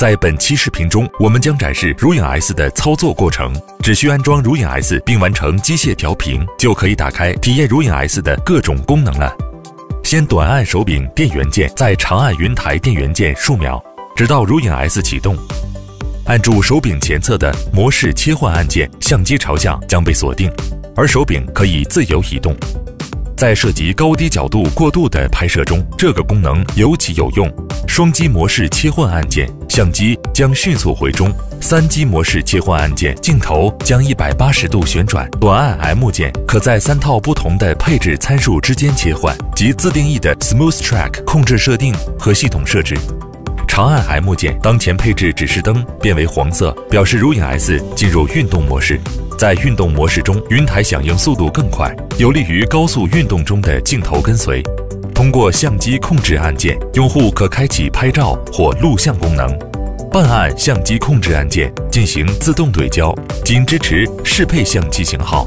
在本期视频中，我们将展示如影 S 的操作过程。只需安装如影 S 并完成机械调频，就可以打开体验如影 S 的各种功能了。先短按手柄电源键，再长按云台电源键数秒，直到如影 S 启动。按住手柄前侧的模式切换按键，相机朝向将被锁定，而手柄可以自由移动。在涉及高低角度过渡的拍摄中，这个功能尤其有用。双击模式切换按键，相机将迅速回中；三机模式切换按键，镜头将一百八十度旋转。短按 M 键，可在三套不同的配置参数之间切换，及自定义的 Smooth Track 控制设定和系统设置。长按 M 键，当前配置指示灯变为黄色，表示如影 S 进入运动模式。在运动模式中，云台响应速度更快，有利于高速运动中的镜头跟随。通过相机控制按键，用户可开启拍照或录像功能。半按相机控制按键进行自动对焦，仅支持适配相机型号。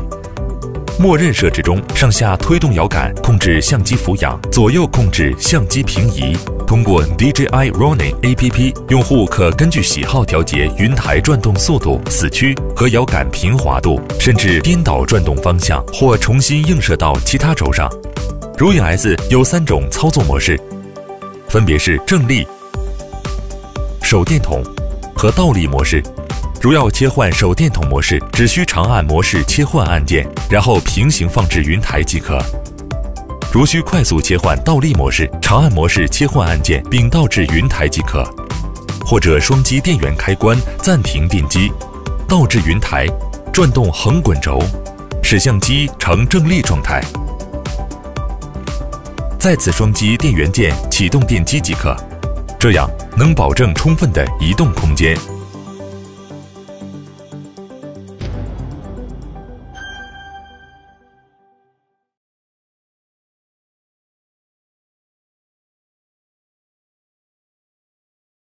默认设置中，上下推动摇杆控制相机俯仰，左右控制相机平移。通过 DJI Ronin APP，用户可根据喜好调节云台转动速度、死区和摇杆平滑度，甚至颠倒转动方向或重新映射到其他轴上。如影 S 有三种操作模式，分别是正立、手电筒和倒立模式。如要切换手电筒模式，只需长按模式切换按键，然后平行放置云台即可。如需快速切换倒立模式，长按模式切换按键并倒置云台即可。或者双击电源开关暂停电机，倒置云台，转动横滚轴，使相机呈正立状态。再次双击电源键启动电机即可，这样能保证充分的移动空间。